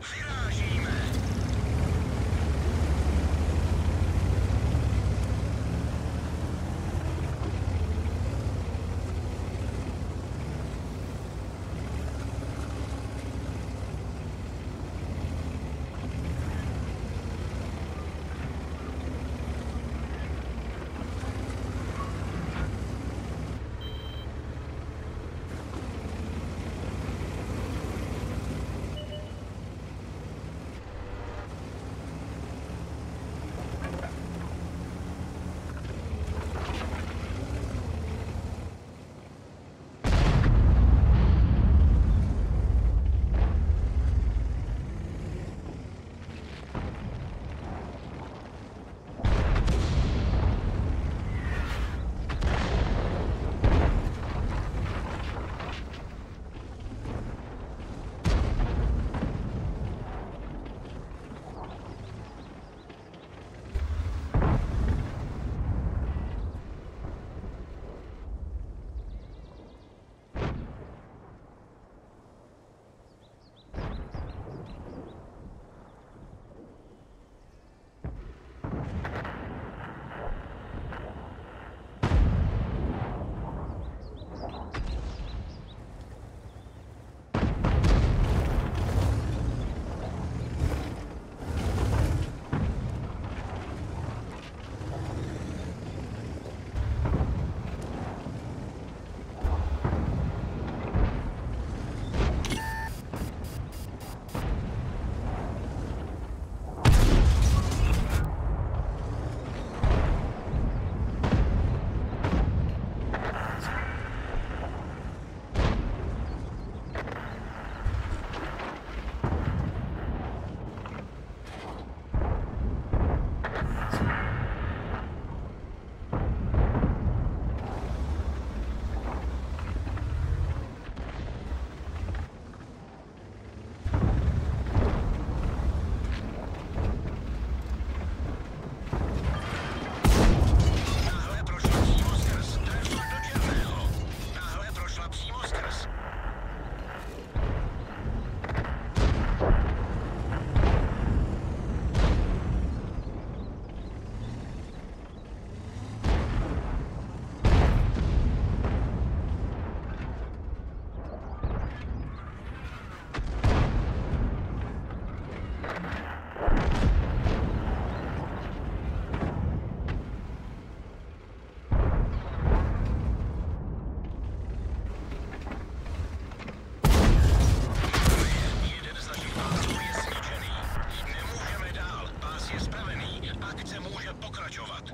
Yeah. akce může pokračovat.